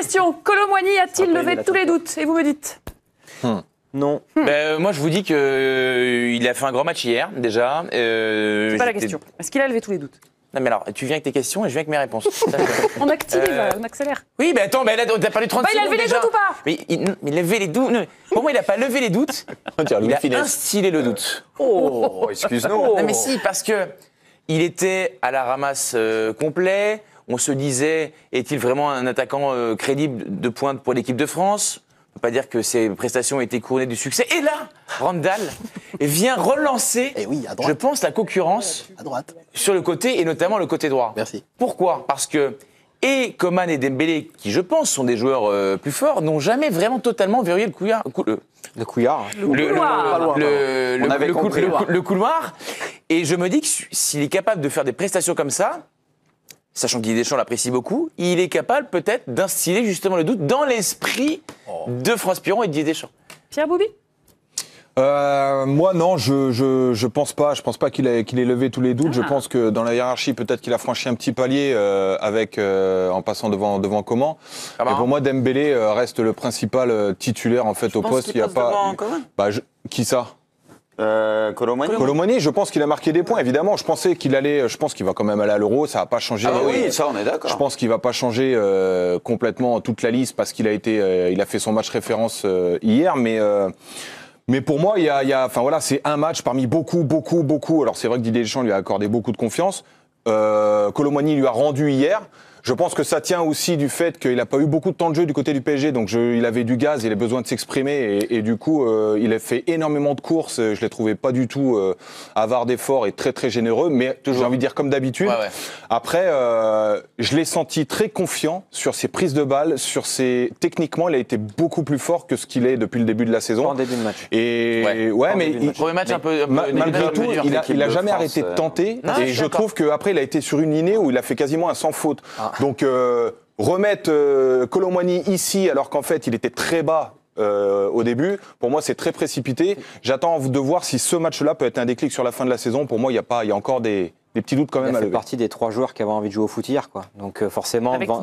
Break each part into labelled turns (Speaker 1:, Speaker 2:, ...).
Speaker 1: question. Colomboigny a-t-il levé tous les doutes Et vous me dites
Speaker 2: Non.
Speaker 3: Ben, euh, moi, je vous dis que euh, il a fait un grand match hier, déjà. Euh,
Speaker 1: C'est pas la question. Est-ce qu'il a levé tous les doutes
Speaker 3: Non, mais alors, tu viens avec tes questions et je viens avec mes réponses.
Speaker 1: On active,
Speaker 3: Euh,
Speaker 1: on accélère.
Speaker 3: oui, mais attends, mais là, t'as parlé 30
Speaker 1: Bah, il a
Speaker 3: secondes
Speaker 1: levé les doutes ou pas
Speaker 3: mais il, non, mais il a levé les doutes. non, Pour moi, il n'a pas levé les doutes. Il a instillé le doute.
Speaker 2: Oh, excuse-nous.
Speaker 3: Non mais si, parce que il était à la ramasse euh, complet. On se disait, est-il vraiment un attaquant euh, crédible de pointe pour l'équipe de France? On peut pas dire que ses prestations étaient couronnées du succès. Et là, Randall vient relancer,
Speaker 4: Eh oui, à droite.
Speaker 3: je pense, la concurrence
Speaker 4: À droite.
Speaker 3: sur le côté et notamment le côté droit.
Speaker 4: Merci.
Speaker 3: Pourquoi? Parce que et Coman et Dembélé, qui je pense sont des joueurs euh, plus forts, n'ont jamais vraiment totalement verrouillé le couillard. cou- le-
Speaker 2: Le couillard.
Speaker 1: Le
Speaker 3: le,
Speaker 1: couloir.
Speaker 3: le- le- couloir. Et je me dis que s'il est capable de faire des prestations comme ça, sachant que Didier Deschamps l'apprécie beaucoup, il est capable peut-être d'instiller justement le doute dans l'esprit de France Piron et de Didier Deschamps.
Speaker 1: Pierre Boubi?
Speaker 5: Euh, moi non, je, je je pense pas. Je pense pas qu'il ait qu'il ait levé tous les doutes. Je pense que dans la hiérarchie, peut-être qu'il a franchi un petit palier euh, avec euh, en passant devant devant Coman.
Speaker 3: Ah bah,
Speaker 5: Et pour moi, Dembélé reste le principal titulaire en fait au poste. Il y a pas. Bah, je- qui ça?
Speaker 2: Euh, Colomani
Speaker 5: Colomani, je pense qu'il a marqué des points. Évidemment, je pensais qu'il allait. Je pense qu'il va quand même aller à l'Euro. Ça va pas changer.
Speaker 2: Ah bah
Speaker 5: euh,
Speaker 2: oui, ça on est d'accord.
Speaker 5: Je pense qu'il va pas changer euh, complètement toute la liste parce qu'il a été, euh, il a fait son match référence euh, hier, mais. euh, mais pour moi, il y a, il y a- enfin voilà, c'est un match parmi beaucoup, beaucoup, beaucoup. Alors c'est vrai que Didier Deschamps lui a accordé beaucoup de confiance. Euh, Colomani lui a rendu hier. Je pense que ça tient aussi du fait qu'il n'a pas eu beaucoup de temps de jeu du côté du PSG, donc je- il avait du gaz, il a besoin de s'exprimer et, et du coup euh, il a fait énormément de courses. Je l'ai trouvé pas du tout euh, avare d'efforts et très très généreux, mais j'ai envie de dire comme d'habitude.
Speaker 3: Ouais, ouais.
Speaker 5: Après, euh, je l'ai senti très confiant sur ses prises de balles, sur ses techniquement, il a été beaucoup plus fort que ce qu'il est depuis le début de la saison.
Speaker 2: En début de match.
Speaker 5: Et
Speaker 3: Ouais.
Speaker 5: mais il-
Speaker 2: match.
Speaker 3: Premier match un peu. un peu-
Speaker 5: Ma-
Speaker 3: des
Speaker 5: malgré tout, il a, il jamais
Speaker 2: France,
Speaker 5: arrêté de
Speaker 2: euh,
Speaker 5: tenter.
Speaker 3: Non, je
Speaker 5: et je
Speaker 3: d'accord.
Speaker 5: trouve qu'après, il a été sur une lignée où il a fait quasiment un sans faute. Donc, euh, remettre euh, Colomwani ici, alors qu'en fait, il était très bas. euh, au début, pour moi, c'est très précipité. J'attends de voir si ce match-là peut être un déclic sur la fin de la saison. Pour moi, il y a pas, il y a encore des, des petits doutes quand
Speaker 2: Il
Speaker 5: même à
Speaker 2: fait
Speaker 5: lever.
Speaker 2: partie des trois joueurs qui avaient envie de jouer au foot hier, quoi. Donc euh, forcément,
Speaker 1: Avec
Speaker 2: devant-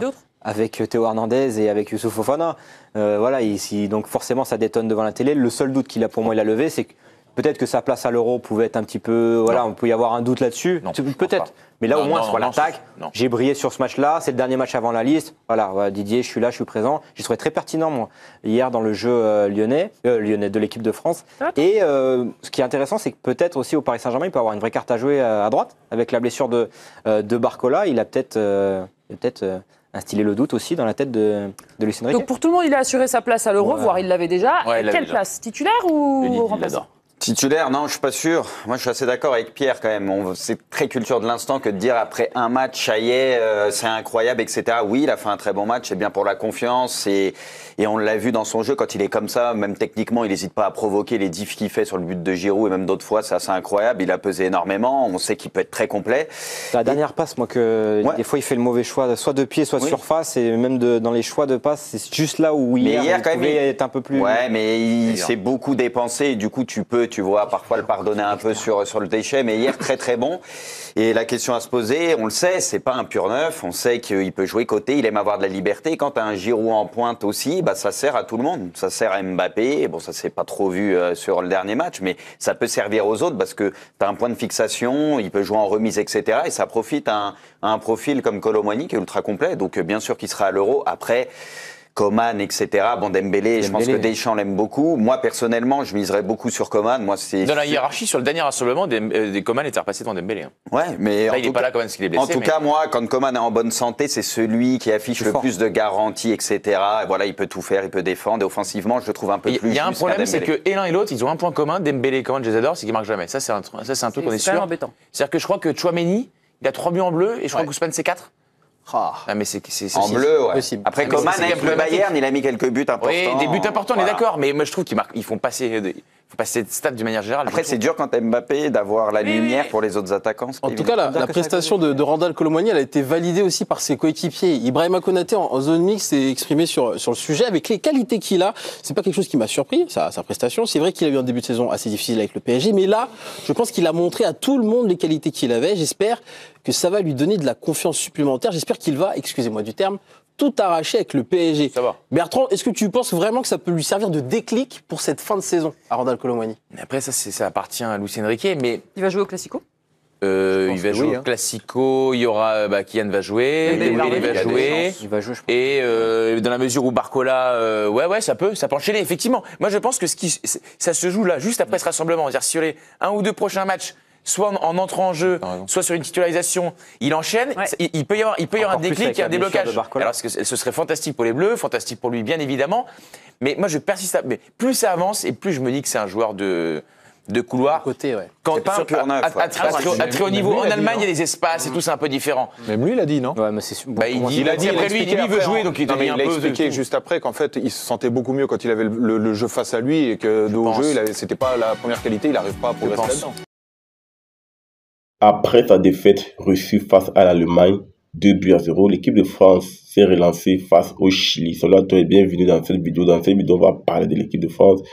Speaker 2: Théo Hernandez et avec Youssouf Fofana. Euh, voilà, ici, donc forcément, ça détonne devant la télé. Le seul doute qu'il a pour moi, il a levé, c'est que peut-être que sa place à l'Euro pouvait être un petit peu, voilà, on peut y avoir un doute là-dessus. Peut-être. Mais là,
Speaker 3: Non,
Speaker 2: au moins,
Speaker 3: non,
Speaker 2: sur l'attaque, j'ai brillé sur ce match-là. C'est le dernier match avant la liste. Voilà, voilà, Didier, je suis là, je suis présent. J'ai trouvé très pertinent, moi, hier dans le jeu euh, lyonnais, euh, lyonnais de l'équipe de France. Et euh, ce qui est intéressant, c'est que peut-être aussi au Paris Saint-Germain, il peut avoir une vraie carte à jouer à droite. Avec la blessure de, euh, de Barcola, il a peut-être instillé le doute aussi dans la tête de, de Luis Enrique.
Speaker 1: Donc pour tout le monde, il a assuré sa place à l'Euro,
Speaker 2: Ouais.
Speaker 1: voire il l'avait déjà.
Speaker 3: Ouais, il l'avait
Speaker 1: Quelle
Speaker 3: déjà.
Speaker 1: place? Titulaire ou remplaçant?
Speaker 6: Titulaire, non, je suis pas sûr. Moi, je suis assez d'accord avec Pierre quand même. C'est très culture de l'instant que de dire après un match, ça y est, euh, c'est incroyable, etc. Oui, il a fait un très bon match, c'est bien pour la confiance et, et on l'a vu dans son jeu quand il est comme ça, même techniquement, il n'hésite pas à provoquer les diffs qu'il fait sur le but de Giroud et même d'autres fois, c'est assez incroyable. Il a pesé énormément. On sait qu'il peut être très complet.
Speaker 2: La dernière passe, moi, que
Speaker 6: Ouais.
Speaker 2: des fois il fait le mauvais choix, soit de pied, soit de
Speaker 6: Oui.
Speaker 2: surface, et même de- dans les choix de passe, c'est juste là où hier,
Speaker 6: hier,
Speaker 2: il
Speaker 6: quand même, il-
Speaker 2: être un peu plus.
Speaker 6: Ouais, mais il s'est beaucoup dépensé et du coup, tu peux, tu vois, parfois le pardonner un peu sur, sur le déchet. Mais hier, très très bon. Et la question à se poser, on le sait, c'est pas un pur neuf. On sait qu'il peut jouer côté, il aime avoir de la liberté. Quand tu as un Giroud en pointe aussi, bah, ça sert à tout le monde. Ça sert à Mbappé. Bon, ça s'est pas trop vu euh, sur le dernier match, mais ça peut servir aux autres parce que tu as un point de fixation, il peut jouer en remise, etc. Et ça profite à un, à un profil comme Colomani qui est ultra complet. Donc, euh, bien sûr qu'il sera à l'Euro. Après, Coman, etc. Bon, Dembélé, je pense que. Deschamps l'aime beaucoup. Moi, personnellement, je miserais beaucoup sur Coman. Moi, c'est.
Speaker 3: Dans la hiérarchie, sur le dernier rassemblement, des, euh, Coman était repassé devant Dembélé. hein.
Speaker 6: Ouais, mais.
Speaker 3: Là, il n'est
Speaker 6: tout
Speaker 3: pas
Speaker 6: cas-
Speaker 3: là quand même parce qu'il est blessé.
Speaker 6: En tout
Speaker 3: mais-
Speaker 6: cas, moi, quand Coman est en bonne santé, c'est celui qui affiche le
Speaker 2: fort.
Speaker 6: plus de garanties, etc. Et voilà, il peut tout faire, il peut défendre. Et offensivement, je le trouve un peu
Speaker 3: Il
Speaker 6: plus.
Speaker 3: y a un problème, c'est que et l'un et l'autre, ils ont un point commun. Dembélé et Coman, je les adore, c'est qu'ils marquent jamais. Ça, c'est un, ça, c'est un truc, on est sûr.
Speaker 1: embêtant.
Speaker 3: C'est-à-dire que je crois que Chouameni, il a 3 buts en bleu et je crois
Speaker 4: Ouais.
Speaker 3: que Ousmane, c'est 4.
Speaker 4: Ah.
Speaker 3: Ah, mais c'est. c'est- c'est-
Speaker 6: En bleu, ouais.
Speaker 4: Possible.
Speaker 6: Après,
Speaker 3: Ah,
Speaker 6: Coman, avec le. Bayern, il a mis quelques buts importants.
Speaker 3: Oui, des buts importants, on est d'accord. Mais moi, je trouve qu'ils marquent, ils font passer, font passer cette stat d'une manière générale.
Speaker 6: Après, c'est dur quand Mbappé d'avoir la
Speaker 3: Oui,
Speaker 6: lumière
Speaker 3: oui.
Speaker 6: pour les autres attaquants.
Speaker 4: En tout cas, la, prestation de, de Randall Colomwani, elle a été validée aussi par ses coéquipiers. Ibrahima Konaté, en, en zone mixte, s'est exprimé sur, sur le sujet. Avec les qualités qu'il a, c'est pas quelque chose qui m'a surpris, sa, sa prestation. C'est vrai qu'il a eu un début de saison assez difficile avec le PSG, mais là, je pense qu'il a montré à tout le monde les qualités qu'il avait. J'espère que ça va lui donner de la confiance supplémentaire. J'espère qu'il va, excusez-moi du terme, tout arraché avec le PSG.
Speaker 3: Ça va.
Speaker 4: Bertrand, est-ce que tu penses vraiment que ça peut lui servir de déclic pour cette fin de saison à Randall Colomwani?
Speaker 3: Mais Après, ça, c'est- ça appartient à Luis Enrique, mais
Speaker 1: Il va jouer au Classico?
Speaker 3: euh, il va jouer
Speaker 5: oui,
Speaker 3: au
Speaker 5: hein.
Speaker 3: Classico, il y aura, bah, Kian va jouer,
Speaker 1: va.
Speaker 2: Il va jouer, je pense.
Speaker 3: Et euh, dans la mesure où Barcola, euh, ouais, ouais, ça peut, ça peut enchaîner, effectivement. Moi, je pense que ce qui, ça se joue là, juste après ce rassemblement. C'est-à-dire sur les un ou deux prochains matchs, soit en, en entrant en jeu, soit sur une titularisation, il enchaîne.
Speaker 1: Ouais.
Speaker 3: Il, il peut y avoir, il peut y avoir un déclic et un déblocage. Alors, ce, que- ce serait fantastique pour les Bleus, fantastique pour lui, bien évidemment. Mais moi, je persiste. À, mais plus ça avance et plus je me dis que c'est un joueur de, de couloir.
Speaker 4: Côté, ouais.
Speaker 3: Quand,
Speaker 6: pas
Speaker 3: sur- à, à-
Speaker 6: ouais.
Speaker 3: à très- à très- à très haut niveau. En Allemagne, il y a des espaces et tout, c'est un peu différent.
Speaker 5: Même lui, il a dit, non
Speaker 2: Ouais, mais c'est sûr.
Speaker 3: Bah, il
Speaker 2: pour-
Speaker 3: dit-
Speaker 5: Il a dit,
Speaker 3: après, lui, il veut
Speaker 5: après,
Speaker 3: jouer,
Speaker 5: hein.
Speaker 3: donc il
Speaker 5: a
Speaker 3: peu.
Speaker 5: expliqué juste après qu'en fait, il se sentait beaucoup mieux quand il avait le, le jeu face à lui et que de haut jeu, c'était pas la première qualité, il n'arrive pas à progresser là-dedans.
Speaker 7: Après sa défaite reçue face à l'Allemagne, 2 buts à 0, l'équipe de France s'est relancée face au Chili. Cela, toi est bienvenue dans cette vidéo. Dans cette vidéo, on va parler de l'équipe de France.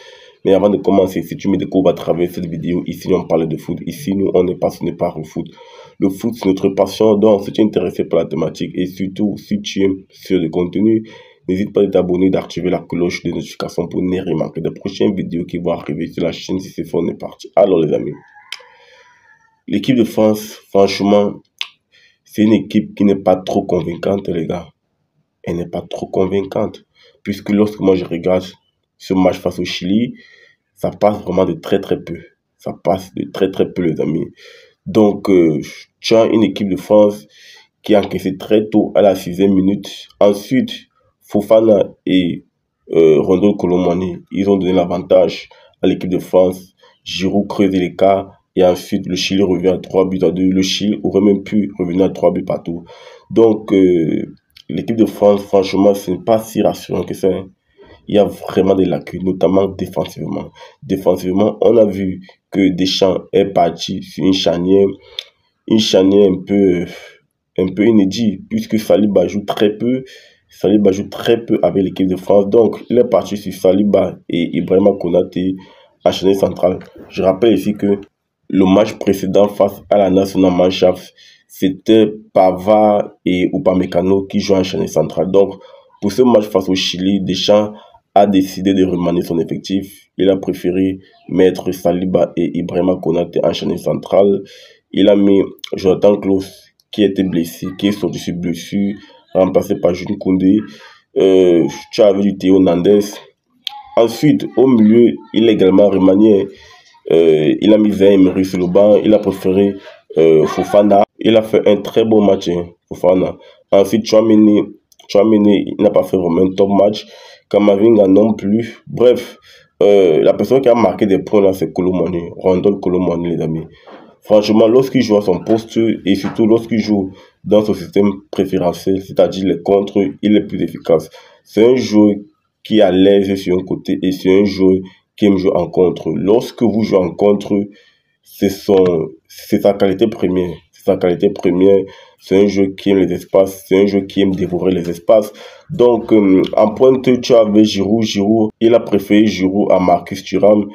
Speaker 7: Mais avant de commencer, si tu me découvres à travers cette vidéo, ici, on parle de foot. Ici, nous, on est passionné par le foot. Le foot, c'est notre passion. Donc, si tu es intéressé par la thématique et surtout, si tu aimes ce de contenu, n'hésite pas à t'abonner, d'activer la cloche de notification pour ne rien manquer des prochaines vidéos qui vont arriver sur la chaîne si c'est fait, on est parti. Alors, les amis. L'équipe de France, franchement, c'est une équipe qui n'est pas trop convaincante, les gars. Elle n'est pas trop convaincante. Puisque lorsque moi je regarde ce match face au Chili, ça passe vraiment de très très peu. Ça passe de très très peu, les amis. Donc, euh, tu as une équipe de France qui a encaissé très tôt à la sixième minute. Ensuite, Fofana et euh, Rondo Colomani, ils ont donné l'avantage à l'équipe de France. Giroud creuse l'écart et ensuite le Chili revient à 3 buts à 2. Le Chili aurait même pu revenir à 3 buts partout. Donc, euh, l'équipe de France, franchement, ce n'est pas si rassurant que ça. hein. Il y a vraiment des lacunes, notamment défensivement. Défensivement, on a vu que Deschamps est parti sur une charnière, une charnière un peu, un peu inédite, puisque Saliba joue très peu. Saliba joue très peu avec l'équipe de France. Donc, il est parti sur Saliba et Ibrahima Konaté charnière centrale. Je rappelle ici que le match précédent face à la National Mannschaft, c'était Pavard et Upamecano qui jouaient en charnière centrale. Donc, pour ce match face au Chili, Deschamps a décidé de remanier son effectif. Il a préféré mettre Saliba et Ibrahima Konaté en charnière centrale. Il a mis Jonathan Klaus, qui était blessé, qui est sorti sur blessure, remplacé par Jules Koundé. Euh, tu avais du Théo Nandes. Ensuite, au milieu, il a également remanié. Euh, il a mis Zayn sur le banc. Il a préféré euh, Fofana. Il a fait un très bon match, hein, Fofana. Ensuite, Chouameni il n'a pas fait vraiment un top match. Kamavinga non plus. Bref, euh, la personne qui a marqué des points là, c'est Colomani. Rondol Colomani, les amis. Franchement, lorsqu'il joue à son poste et surtout lorsqu'il joue dans son système préférentiel, c'est-à-dire les contres, il est plus efficace. C'est un joueur qui est à l'aise sur un côté et c'est un joueur qui aime jouer en contre. Lorsque vous jouez en contre, c'est sa qualité première. C'est sa qualité première. C'est un jeu qui aime les espaces. C'est un jeu qui aime dévorer les espaces. Donc, euh, en pointe, tu avais Giroud. Giroud, il a préféré Giroud à Marcus Thuram.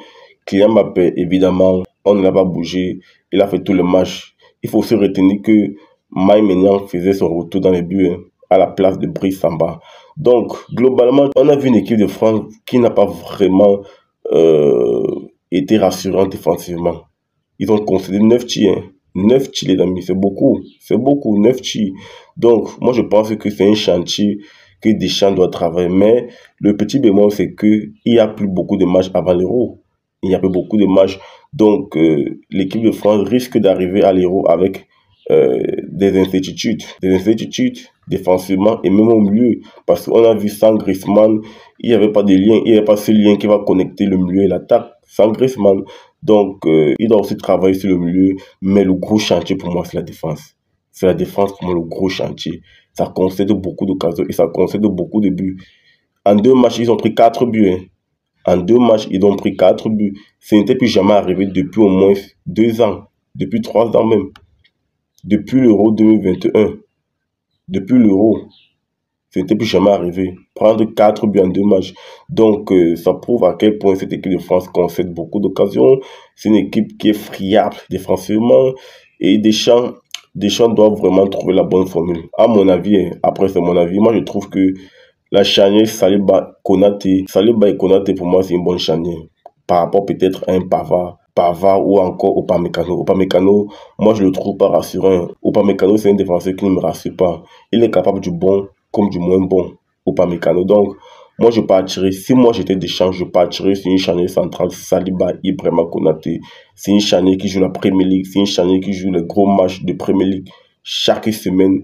Speaker 7: Kylian Mbappé, évidemment, on ne l'a pas bougé. Il a fait tout le match. Il faut aussi retenir que Maï Maignan faisait son retour dans les buts hein, à la place de Brice Samba. Donc, globalement, on a vu une équipe de France qui n'a pas vraiment euh, été rassurante défensivement. Ils ont concédé 9 tirs. hein. 9 tirs, les amis, c'est beaucoup. C'est beaucoup, 9 tirs. Donc, moi, je pense que c'est un chantier que Deschamps doit travailler. Mais le petit bémol, c'est qu'il n'y a plus beaucoup de matchs avant l'Euro. Il n'y a plus beaucoup de matchs. Donc, euh, l'équipe de France risque d'arriver à l'Euro avec euh, des incertitudes. Des incertitudes défensivement et même au milieu. Parce qu'on a vu sans Griezmann, il n'y avait pas de lien. Il n'y a pas ce lien qui va connecter le milieu et l'attaque. Sans Griezmann. Donc, euh, il doit aussi travailler sur le milieu. Mais le gros chantier pour moi, c'est la défense. C'est la défense pour moi le gros chantier. Ça concède beaucoup d'occasions et ça concède beaucoup de buts. En deux matchs, ils ont pris quatre buts. hein. En deux matchs, ils ont pris quatre buts. Ce n'était plus jamais arrivé depuis au moins deux ans. Depuis trois ans même. Depuis l'Euro 2021. Depuis l'Euro. Ce n'était plus jamais arrivé. Prendre quatre buts en deux matchs. Donc, euh, ça prouve à quel point cette équipe de France concède beaucoup d'occasions. C'est une équipe qui est friable défensivement. Et Deschamps, Deschamps doit vraiment trouver la bonne formule. À mon avis, hein, après c'est mon avis, moi je trouve que la charnière Saliba-Konaté, Saliba et Konaté pour moi c'est une bonne charnière. Par rapport peut-être à un Pavard, Pavard ou encore Upamecano. Upamecano, moi je le trouve pas rassurant. Upamecano c'est un défenseur qui ne me rassure pas. Il est capable du bon comme du moins bon. Upamecano. Donc moi, je partirais, si moi j'étais Deschamps, je partirais sur une charnière centrale Saliba Ibrahima Konaté. C'est une charnière qui joue la Premier League, c'est une charnière qui joue les gros matchs de Premier League chaque semaine.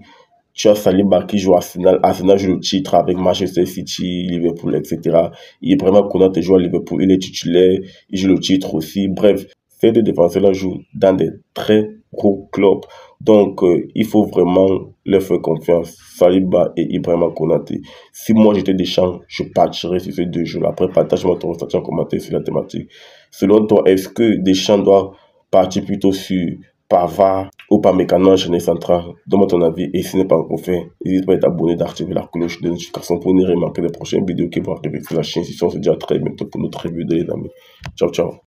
Speaker 7: Tu as Saliba qui joue Arsenal, Arsenal joue le titre avec Manchester City, Liverpool, etc. Ibrahima Konaté joue à Liverpool, il est titulaire, il joue le titre aussi. Bref, ces deux défenseurs-là jouent dans des très gros clubs. Donc, euh, il faut vraiment leur faire confiance. Saliba et Ibrahima Konaté. Si moi j'étais Deschamps, je partirais sur ces deux jours. Après, partage-moi ton ressenti en commentaire sur la thématique. Selon toi, est-ce que Deschamps doit partir plutôt sur Pavard ou par mécano enchaîné central Donne-moi ton avis et si ce n'est pas encore fait, n'hésite pas à t'abonner, d'activer la cloche de notification pour ne rien manquer des prochaines vidéos qui vont arriver sur la chaîne. Si on se dit à très bientôt pour notre revue les amis. Ciao, ciao.